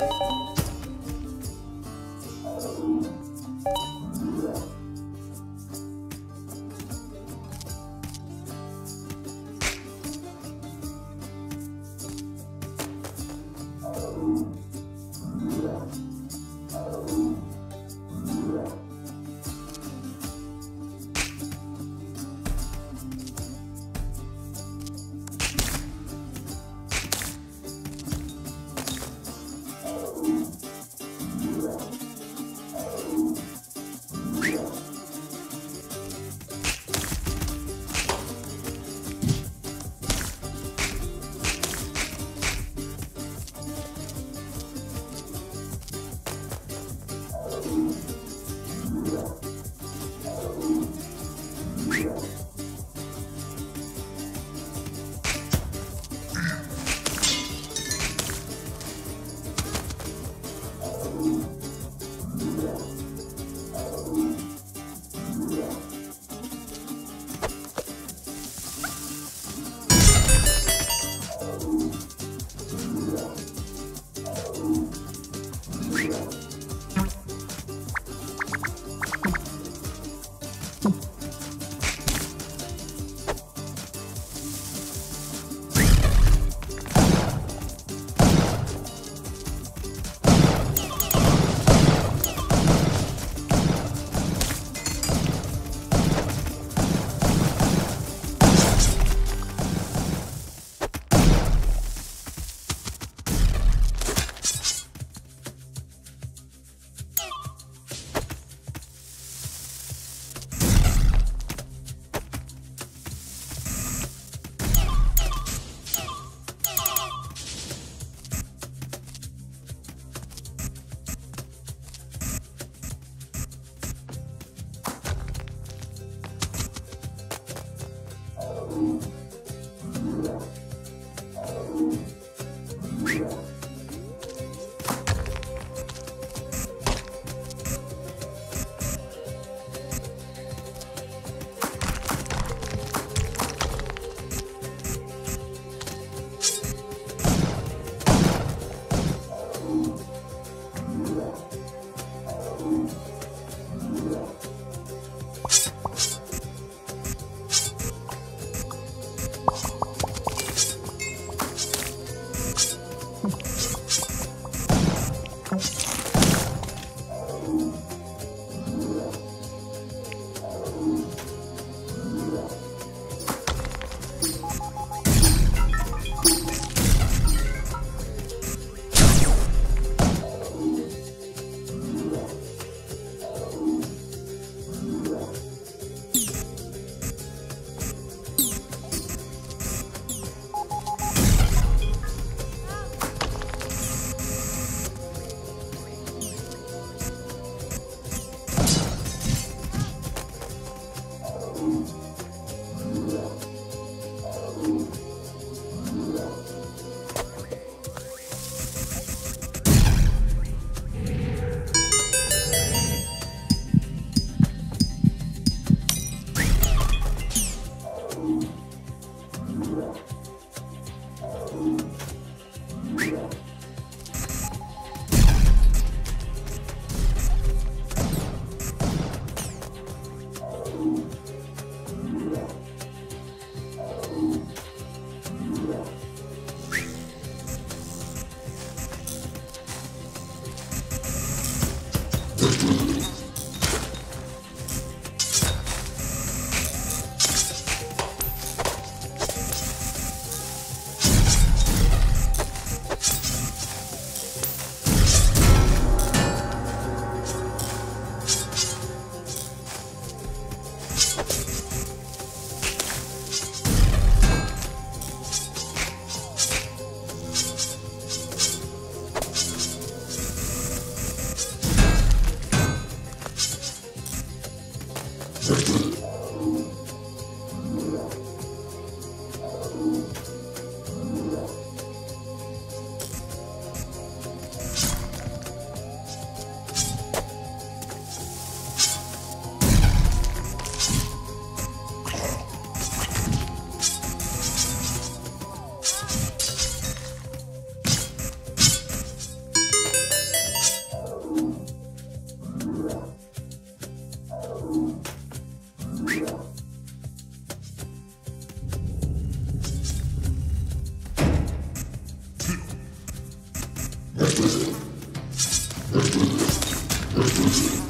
Música exclusive.